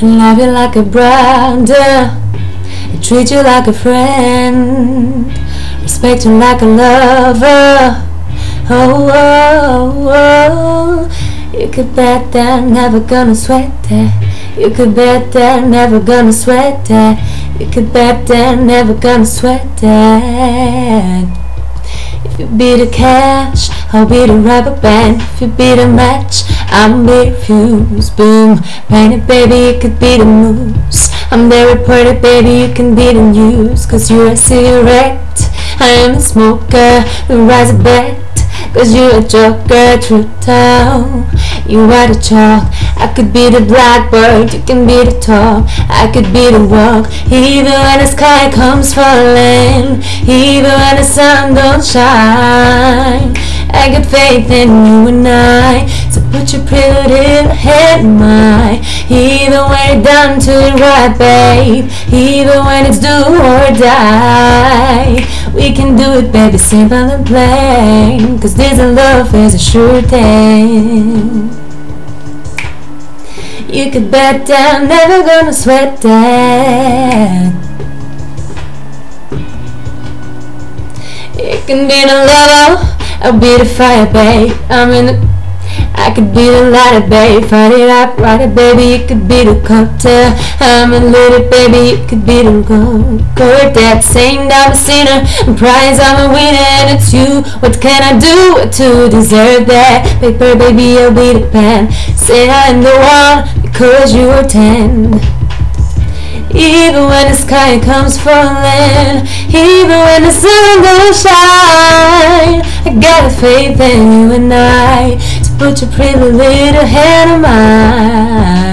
and love you like a brother, and treat you like a friend, respect you like a lover. Oh, oh, oh. you could bet that I'm never gonna sweat that. You could bet that I'm never gonna sweat that. You could bet that I'm never gonna sweat that. If you be the cash, I'll be the rubber band. If you be the match, I'm the fuse. Boom, painted baby, you could be the moose. I'm the reporter, baby, you can be the news. Cause you're a cigarette, I am a smoker who rise a bet. Cause you're a joker, true tell. You are the chalk. I could be the blackbird, you can be the top. I could be the rock. even when the sky comes falling, even when the sun don't shine. I got faith in you and I, so put your pretty little head in mine. When you're down to it right, babe, even when it's do or die. We can do it, baby, simple and plain, cause this love is a sure thing. You could bet I'm never gonna sweat that. It can be the lover, I'll be the fire, babe. I'm in the I could be the lighter, babe. Fight it up, ride it, baby. You could be the cocktail. I'm a little baby. You could be the record that same down the sinner. Prize, I'm a winner, and it's you. What can I do to deserve that? Paper, baby, I'll be the pen. Say I'm the one because you are ten. Even when the sky comes falling, even when the sun don't shine, I got a faith in you and I to put your pretty little head of mine.